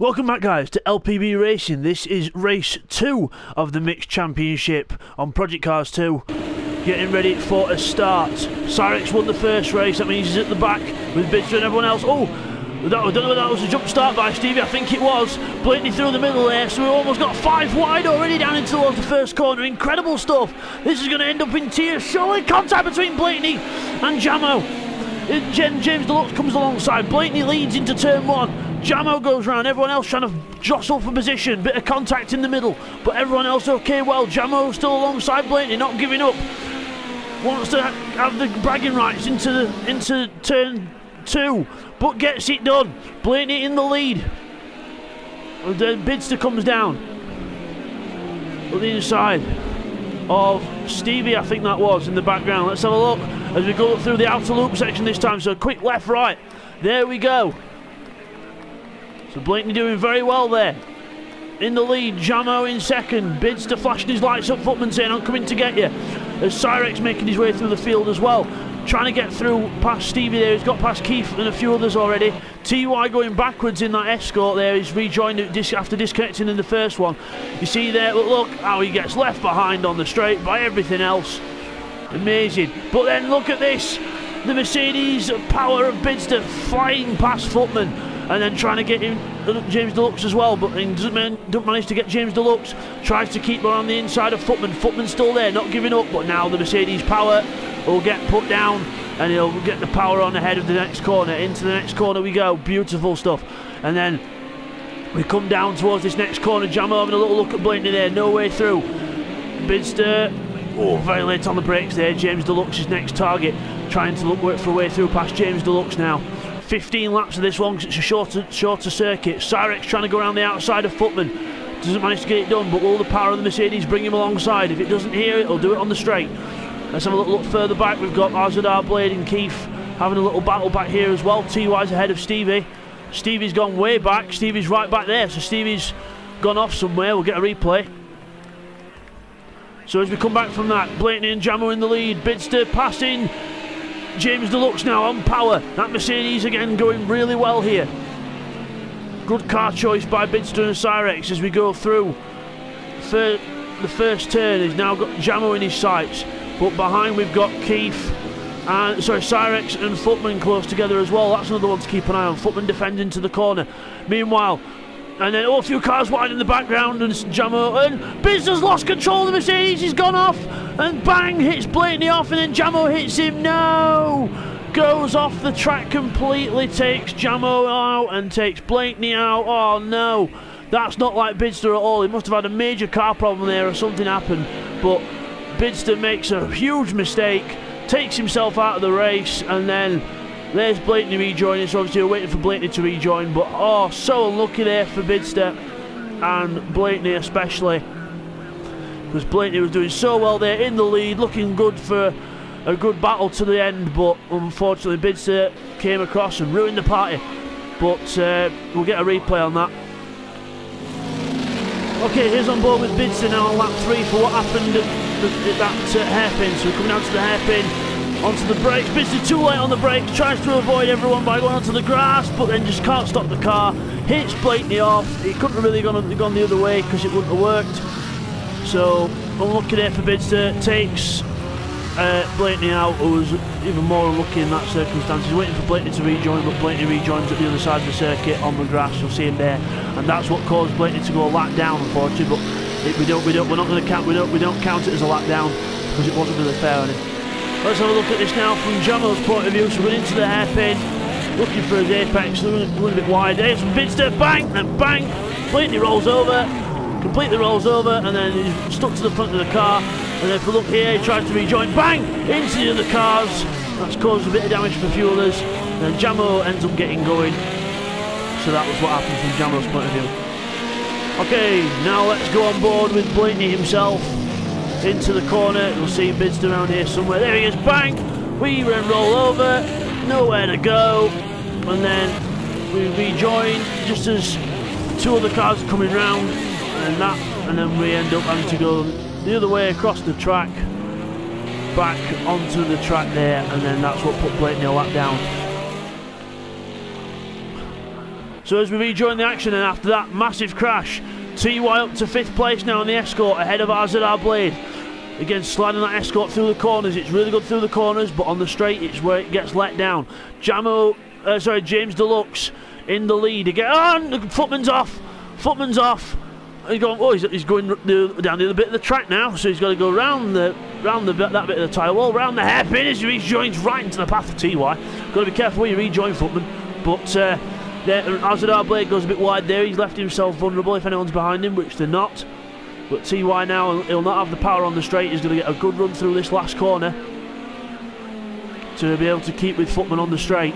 Welcome back, guys, to LPB Racing. This is race two of the Mixed Championship on Project Cars 2. Getting ready for a start. Cyrex won the first race, that means he's at the back with Bidzster and everyone else. Oh, that, I don't know whether that was a jump start by Stevie, I think it was. Blatantly through the middle there, so we've almost got five wide already down into towards the first corner. Incredible stuff. This is going to end up in tears. Surely contact between Blatantly and Jamo. Jen James Deluxe comes alongside. Blatantly leads into turn one. Jamo goes round, everyone else trying to jostle for position, bit of contact in the middle, but everyone else okay well. Jamo still alongside Blatantly, not giving up. Wants to have the bragging rights into the, into turn two, but gets it done. Blatantly in the lead. The Bidzster comes down. On the inside of Stevie, I think that was in the background. Let's have a look as we go through the outer loop section this time. So quick left, right. There we go. So Blatantly doing very well there. In the lead, Jamo in second. Bids to flashing his lights up, Footman saying, I'm coming to get you. As Cyrex making his way through the field as well. Trying to get through past Stevie there. He's got past Keith and a few others already. TY going backwards in that escort there. He's rejoined after disconnecting in the first one. You see there, look how he gets left behind on the straight by everything else. Amazing. But then look at this. The Mercedes power of Bidzster flying past Footman and then trying to get him James Deluxe as well, but doesn't, not manage to get James Deluxe. Tries to keep on the inside of Footman. Footman's still there, not giving up, but now the Mercedes power will get put down and he'll get the power on ahead of the next corner. Into the next corner we go. Beautiful stuff. And then we come down towards this next corner. Jammer having a little look at Blatantly there. No way through. Bidzster. Oh, very late on the brakes there. James Deluxe's next target. Trying to look for a way through past James Deluxe now. 15 laps of this one because it's a shorter, shorter circuit. Cyrex trying to go around the outside of Footman. Doesn't manage to get it done, but will the power of the Mercedes bring him alongside? If it doesn't here, it'll do it on the straight. Let's have a little look further back. We've got RZR Blade and Keith having a little battle back here as well. TY's ahead of Stevie. Stevie's gone way back. Stevie's right back there. So Stevie's gone off somewhere. We'll get a replay. So as we come back from that, Blatantly and Jamo in the lead. Bidzster passing James Deluxe now on power. That Mercedes again going really well here. Good car choice by Bidzster and Cyrex as we go through. the first turn He's now got Jamo in his sights. But behind we've got Keith and sorry, Cyrex and Footman close together as well. That's another one to keep an eye on. Footman defending to the corner. Meanwhile, and then all few cars wide in the background, and Jamo and Bidzster's lost control of the Mercedes. He's gone off, and bang hits Blatantly off, and then Jamo hits him. No, goes off the track completely, takes Jamo out and takes Blatantly out. Oh no, that's not like Bidzster at all. He must have had a major car problem there, or something happened. But Bidzster makes a huge mistake, takes himself out of the race, and then there's Blakeney rejoining, so obviously we're waiting for Blakeney to rejoin, but oh, so unlucky there for Bidzster and Blakeney especially. Because Blakeney was doing so well there in the lead, looking good for a good battle to the end, but unfortunately Bidzster came across and ruined the party. But uh, we'll get a replay on that. Okay, here's on board with Bidzster now on lap three for what happened at, at that uh, hairpin. So we're coming down to the hairpin onto the brakes. Busy too late on the brakes, tries to avoid everyone by going onto the grass, but then just can't stop the car. Hits Blatantly off. He couldn't have really gone, gone the other way because it wouldn't have worked. So unlucky there for Bidzster. Takes uh, Blatantly out, who was even more unlucky in that circumstance. He's waiting for Blatantly to rejoin, but Blatantly rejoins at the other side of the circuit on the grass. You'll see him there, and that's what caused Blatantly to go a lap down, unfortunately. But it, we don't, we don't, we're not going to count, we don't, we don't count it as a lap down because it wasn't really fair on him. Let's have a look at this now from Jamo's point of view. So we're into the hairpin, looking for his apex, a little bit wide. There's Bidzster, bang, and bang, completely rolls over, completely rolls over, and then he's stuck to the front of the car. And if we look here, he tries to rejoin, bang, into the other cars. That's caused a bit of damage for fuelers. And Jamo ends up getting going. So that was what happened from Jamo's point of view. Okay, now let's go on board with Blatantly himself into the corner. You'll see Bids around here somewhere. There he is, bang! We then roll over, nowhere to go. And then we rejoin just as two other cars are coming round. And that, and then we end up having to go the other way across the track, back onto the track there, and then that's what put Blatantly a lap down. So as we rejoin the action, and after that massive crash, TY up to fifth place now in the escort ahead of RZR Blade. Again, sliding that escort through the corners. It's really good through the corners, but on the straight, it's where it gets let down. Jamo, uh, sorry, James Deluxe in the lead again. Oh, Footman's off. Footman's off. He's going. Oh, he's, he's going down the other bit of the track now, so he's got to go round the round the that bit of the tyre wall, round the hairpin as he rejoins right into the path of TY. Got to be careful where you rejoin Footman, but. Uh, there, RZR Blade goes a bit wide there. He's left himself vulnerable if anyone's behind him, which they're not. But TY now, he'll not have the power on the straight. He's going to get a good run through this last corner to be able to keep with Footman on the straight.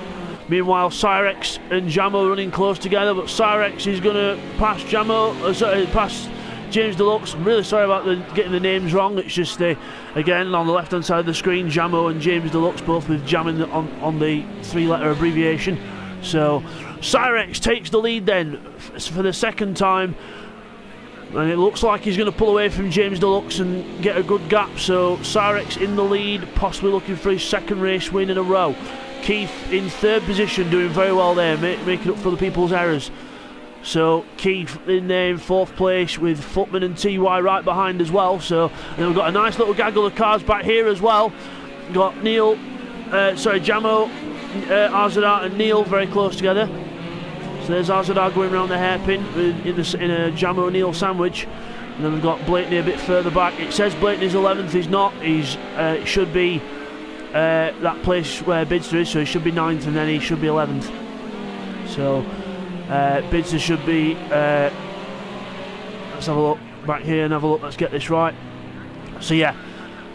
Meanwhile, Cyrex and Jamo running close together, but Cyrex is going to pass Jamo, uh, sorry, pass James Deluxe. I'm really sorry about the, getting the names wrong. It's just the, again on the left hand side of the screen, Jamo and James Deluxe both with jamming on, on the three letter abbreviation. So Cyrex takes the lead then for the second time. And it looks like he's going to pull away from James Deluxe and get a good gap. So Cyrex in the lead, possibly looking for his second race win in a row. Keith in third position, doing very well there, making up for the people's errors. So Keith in there in fourth place with Footman and TY right behind as well. So and we've got a nice little gaggle of cars back here as well. We've got Neil, uh, sorry, Jamo, uh, and Neil very close together. So there's RZR going around the hairpin in, the, in a Jamo Neil sandwich. And then we've got Blakeney a bit further back. It says Blakeney's 11th. He's not. He's uh, should be uh, that place where Bidzster is, so he should be 9th and then he should be 11th. So uh, Bidzster should be. Uh, let's have a look back here and have a look. Let's get this right. So yeah,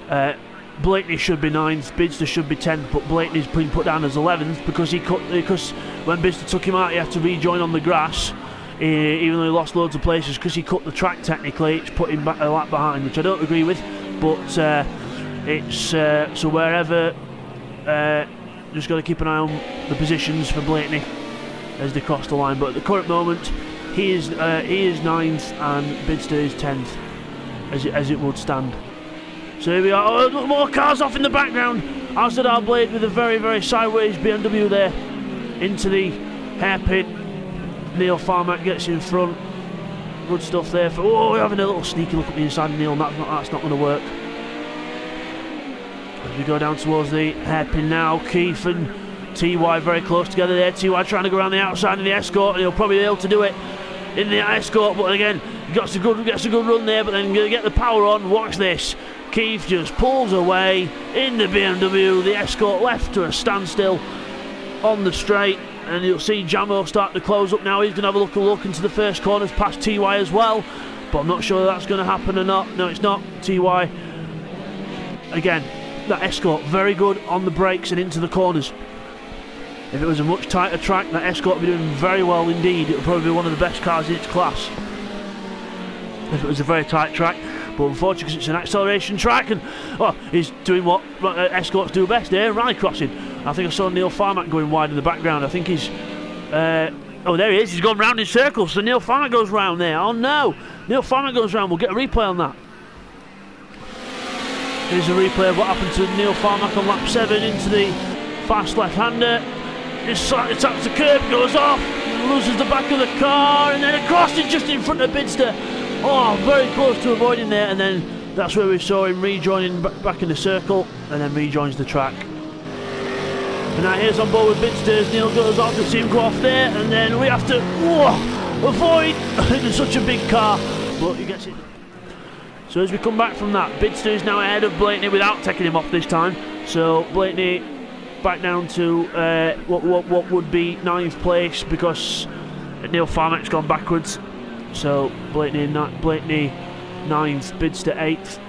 uh, Blakeney should be 9th, Bidzster should be 10th, but Blakeney's been put down as 11th because he cut, because when Bidzster took him out, he had to rejoin on the grass. even though he lost loads of places because he cut the track technically, it's put him back a lap behind, which I don't agree with. But uh, it's uh, so wherever, uh, just got to keep an eye on the positions for Blakeney as they cross the line. But at the current moment, he is uh, he is ninth and Bidzster is tenth, as it, as it would stand. So here we are. Oh, more cars off in the background. RZR Blade with a very very sideways BMW there into the hairpin. Neil Farmack gets in front. Good stuff there. For, oh, we're having a little sneaky look at the inside of Neil. That's not, that's not going to work. As we go down towards the hairpin now, Keith and TY very close together there. TY trying to go around the outside of the escort, and he'll probably be able to do it in the escort. But again, gets a good gets a good run there. But then get the power on. Watch this. Keith just pulls away in the BMW. The escort left to a standstill on the straight. And you'll see Jamo start to close up now. He's going to have a look a look into the first corners past TY as well. But I'm not sure that's going to happen or not. No, it's not. TY again that Escort very good on the brakes and into the corners. If it was a much tighter track, that Escort would be doing very well indeed. It would probably be one of the best cars in its class. If it was a very tight track. But unfortunately, because it's an acceleration track, and oh, he's doing what uh, Escorts do best there, rally crossing. I think I saw Neil Farmack going wide in the background. I think he's. Uh, oh, there he is. He's gone round in circles. So Neil Farmack goes round there. Oh no! Neil Farmack goes round. We'll get a replay on that. Here's a replay of what happened to Neil Farmack on lap 7 into the fast left-hander. It's taps the curb, goes off, loses the back of the car, and then across it just in front of Bidzster. Oh, very close to avoiding there, and then that's where we saw him rejoining back in the circle, and then rejoins the track. And now here's on board with Bidzster Neil goes off to see him go off there, and then we have to whoa, avoid such a big car, but he gets it. So as we come back from that, Bidzster is now ahead of Blakeney without taking him off this time. So Blakeney back down to uh, what, what, what would be ninth place because Neil Farmack's gone backwards. So Blakeney, Blakeney ninth, to eighth.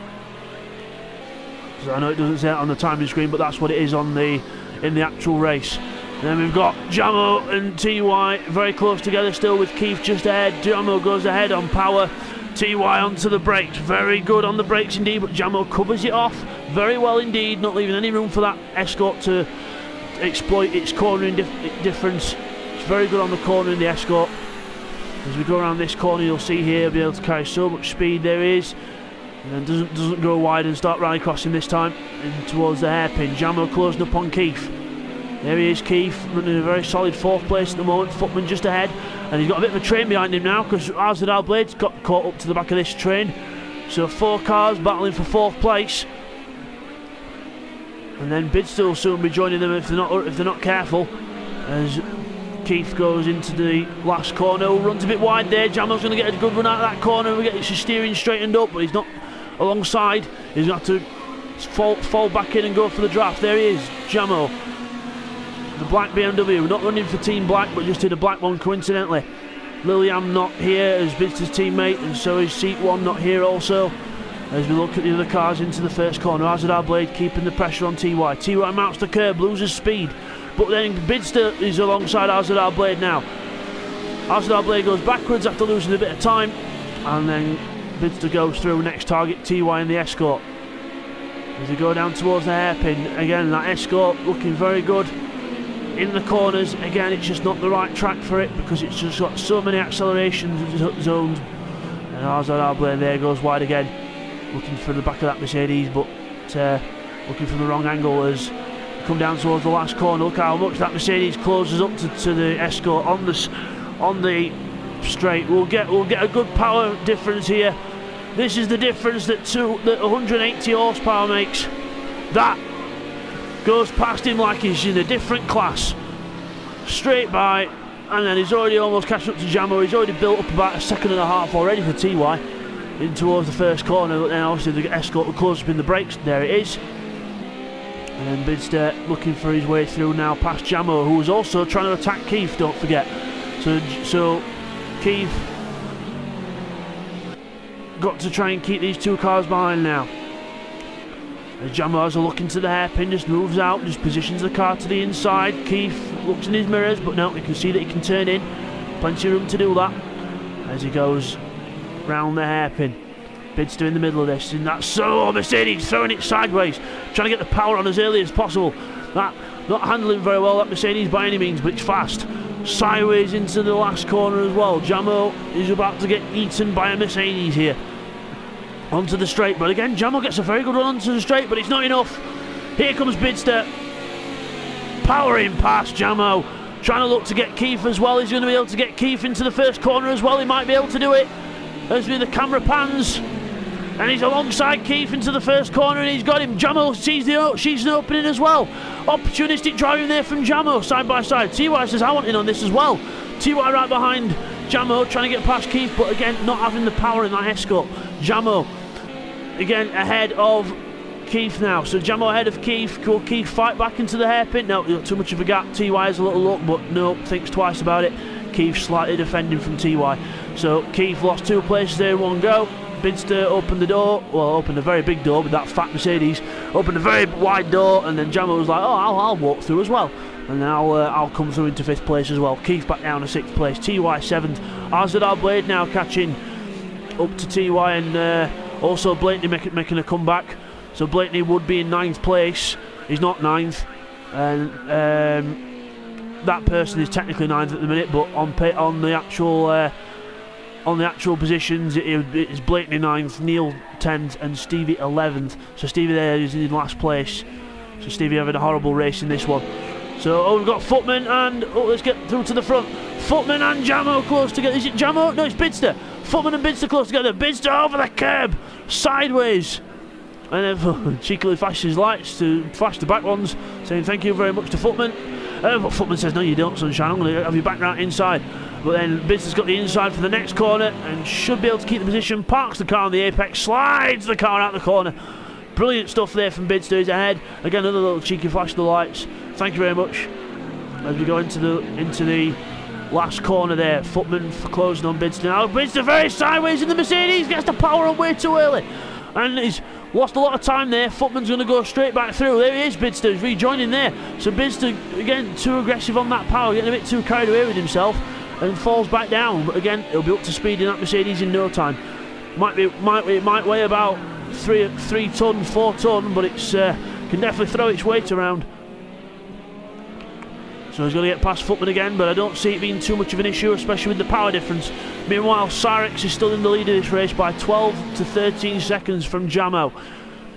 So I know it doesn't say that on the timing screen, but that's what it is on the in the actual race. Then we've got Jamo and TY very close together still with Keith just ahead. Jamo goes ahead on power. TY onto the brakes, very good on the brakes indeed, but Jamo covers it off very well indeed, not leaving any room for that Escort to exploit its cornering dif difference. It's very good on the corner in the Escort. As we go around this corner, you'll see here, be able to carry so much speed there is. And then doesn't doesn't go wide and start rally crossing this time and towards the hairpin. Jamo closing up on Keith. There he is, Keith, running a very solid fourth place at the moment. Footman just ahead, and he's got a bit of a train behind him now because RZR Blades got caught up to the back of this train. So four cars battling for fourth place. And then Bidzster will soon be joining them if they're not if they're not careful. As Keith goes into the last corner, runs a bit wide there. Jamo's going to get a good run out of that corner. We get his steering straightened up, but he's not alongside. He's got to fall, fall back in and go for the draft. There he is, Jamo. The black BMW, We're not running for Team Black, but just did a black one coincidentally. Liliam not here as Bidzster's teammate, and so is Seat 1 not here also. As we look at the other cars into the first corner, RZR Blade keeping the pressure on TY. TY mounts the curb, loses speed, but then Bidzster is alongside RZR Blade now. RZR Blade goes backwards after losing a bit of time, and then Bidzster goes through next target TY in the Escort. As they go down towards the hairpin, again that Escort looking very good in the corners. Again, it's just not the right track for it because it's just got so many acceleration zones. And RZR Blade there goes wide again, looking for the back of that Mercedes, but uh, looking from the wrong angle as come down towards the last corner. Look how much that Mercedes closes up to, to the Escort on the on the straight. We'll get we'll get a good power difference here. This is the difference that two that 180 horsepower makes. That goes past him like he's in a different class. Straight by, and then he's already almost catching up to Jamo. He's already built up about a second and a half already for TY in towards the first corner. But then obviously the escort will close up in the brakes. There it is. And Bidzster looking for his way through now past Jamo, who was also trying to attack Keith. Don't forget. So so Keith got to try and keep these two cars behind now. As Jamo has a look into the hairpin, just moves out, just positions the car to the inside. Keith looks in his mirrors, but no, you can see that he can turn in. Plenty of room to do that as he goes round the hairpin. Bidzster in the middle of this, and that's so Mercedes throwing it sideways, trying to get the power on as early as possible. That not handling very well that Mercedes by any means, but it's fast. Sideways into the last corner as well. Jamo is about to get eaten by a Mercedes here onto the straight. But again, Jamo gets a very good run onto the straight, but it's not enough. Here comes Bidzster. Powering past Jamo. Trying to look to get Keith as well. He's going to be able to get Keith into the first corner as well. He might be able to do it. As the camera pans. And he's alongside Keith into the first corner and he's got him. Jamo sees the sees the opening as well. Opportunistic driving there from Jamo side by side. TY says, I want in on this as well. TY right behind Jamo trying to get past Keith, but again, not having the power in that escort. Jamo again ahead of Keith now. So Jamo ahead of Keith. Will Keith fight back into the hairpin? No, too much of a gap. TY has a little look, but no, thinks twice about it. Keith slightly defending from TY. So Keith lost two places there in one go. Bidzster opened the door, well, opened a very big door with that fat Mercedes, opened a very wide door, and then Jamo was like, oh, I'll, I'll walk through as well. And now uh, I'll come through into fifth place as well. Keith back down to sixth place. TY seventh. RZR Blade now catching up to TY and uh, also, Blakeney make, making a comeback. So Blakeney would be in ninth place. He's not ninth, and um, that person is technically ninth at the minute. But on on the actual uh, on the actual positions, it, it's Blakeney ninth, Neil tenth, and Stevie eleventh. So Stevie there is in last place. So Stevie having a horrible race in this one. So oh, we've got Footman and oh, let's get through to the front. Footman and Jamo close together. Is it Jamo? No, it's Bidzster. Footman and Bidzster close together. Bidzster over the curb, sideways. And then cheekily flashes lights to flash the back ones, saying thank you very much to Footman. Uh, but Footman says, no, you don't, sunshine. I'm going to have you back round inside. But then Bidzster's got the inside for the next corner and should be able to keep the position. Parks the car on the apex, slides the car out the corner. Brilliant stuff there from Bidzster. He's ahead. Again, another little cheeky flash of the lights. Thank you very much. As we go into the into the Last corner there, Footman for closing on Bidzster now. Bidzster very sideways in the Mercedes, gets the power on way too early. And he's lost a lot of time there. Footman's going to go straight back through. There he is, Bidzster, he's rejoining there. So Bidzster, again, too aggressive on that power, getting a bit too carried away with himself and falls back down. But again, he'll be up to speed in that Mercedes in no time. Might be, might it might weigh about three, three ton, four ton, but it's uh, can definitely throw its weight around. So he's going to get past Footman again, but I don't see it being too much of an issue, especially with the power difference. Meanwhile, Cyrex is still in the lead of this race by 12 to 13 seconds from Jamo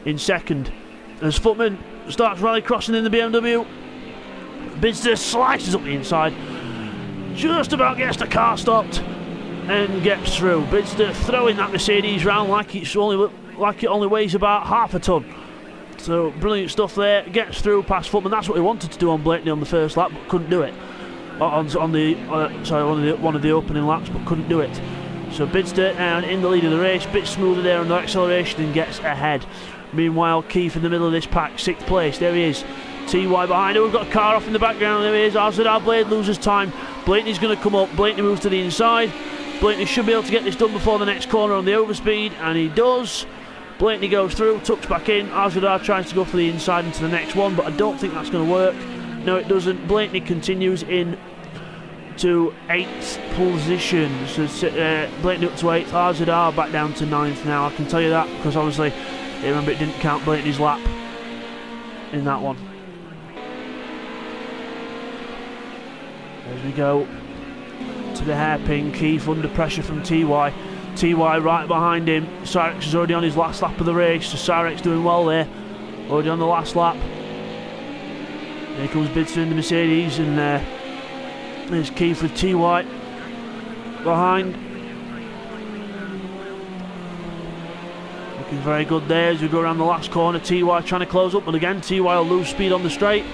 in second. As Footman starts rally crossing in the BMW, Bidzster slices up the inside, just about gets the car stopped and gets through. Bidzster throwing that Mercedes round like it's only like it only weighs about half a ton. So brilliant stuff there. Gets through past Footman. That's what he wanted to do on Blakeney on the first lap, but couldn't do it. On, on the uh, sorry, one of the one of the opening laps, but couldn't do it. So Bidzster and in the lead of the race, bit smoother there on the acceleration and gets ahead. Meanwhile, Keith in the middle of this pack, sixth place. There he is. TY behind him. We've got a car off in the background. There he is. RZR Blade loses time. Blakeney's going to come up. Blakeney moves to the inside. Blakeney should be able to get this done before the next corner on the overspeed, and he does. Blakeney goes through, tucks back in. RZR tries to go for the inside into the next one, but I don't think that's going to work. No, it doesn't. Blakeney continues in to eighth position. So uh, Blakeney up to eighth. RZR back down to ninth now. I can tell you that because obviously, remember it didn't count Blakeney's lap in that one. As we go to the hairpin, Keith under pressure from TY. TY right behind him. Cyrex is already on his last lap of the race, so Cyrex doing well there. Already on the last lap. Here comes Bidzster in the Mercedes, and uh, there's Keith with TY behind. Looking very good there as we go around the last corner. TY trying to close up, but again, TY will lose speed on the straight.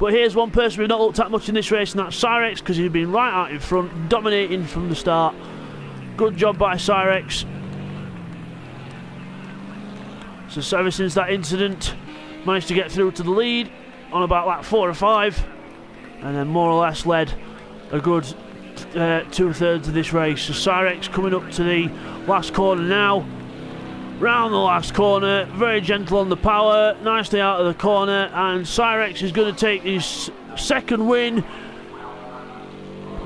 But here's one person we've not looked at much in this race, and that's Cyrex, because he's been right out in front, dominating from the start. Good job by Cyrex. So ever since that incident, managed to get through to the lead on about like four or five, and then more or less led a good uh, two thirds of this race. So Cyrex coming up to the last corner now. Round the last corner, very gentle on the power, nicely out of the corner, and Cyrex is going to take his second win.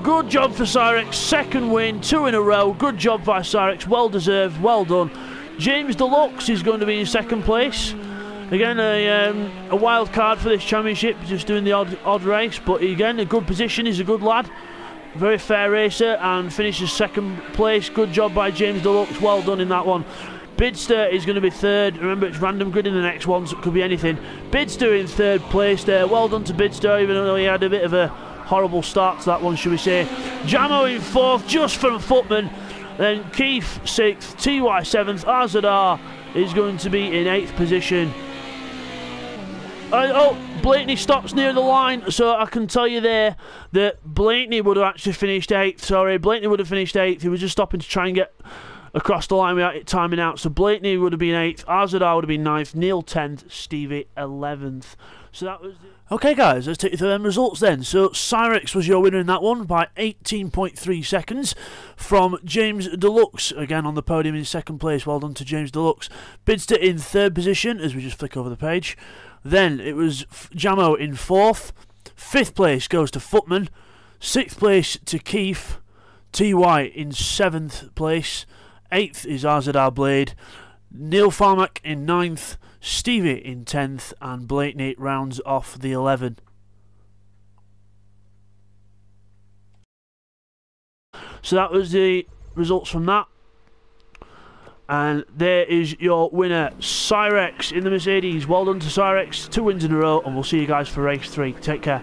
Good job for Cyrex, second win, two in a row. Good job by Cyrex, well deserved, well done. James Deluxe is going to be in second place. Again, a, um, a wild card for this championship, just doing the odd, odd race, but again, a good position, he's a good lad. Very fair racer and finishes second place. Good job by James Deluxe, well done in that one. Bidzster is going to be third. Remember, it's random grid in the next one, so it could be anything. Bidzster in third place there. Well done to Bidzster, even though he had a bit of a horrible start to that one, should we say. Jamo in fourth, just from Footman. Then Keith sixth, TY seventh. RZR is going to be in eighth position. Uh, oh, Blakeney stops near the line, so I can tell you there that Blakeney would have actually finished eighth. Sorry, Blakeney would have finished eighth. He was just stopping to try and get across the line without it timing out. So Blakeney would have been 8th, RZR would have been ninth, Neil 10th, Stevie 11th. So that was. Okay, guys, let's take you through them results then. So, Cyrex was your winner in that one by 18.3 seconds from James Deluxe, again on the podium in second place. Well done to James Deluxe. Bidzster in third position as we just flick over the page. Then it was Jamo in fourth. Fifth place goes to Footman. Sixth place to Keith. TY in seventh place. Eighth is RZR Blade. Neil Farmack in ninth. Stevie in 10th. And Blakeney rounds off the 11. So that was the results from that. And there is your winner, Cyrex in the Mercedes. Well done to Cyrex. Two wins in a row, and we'll see you guys for race three. Take care.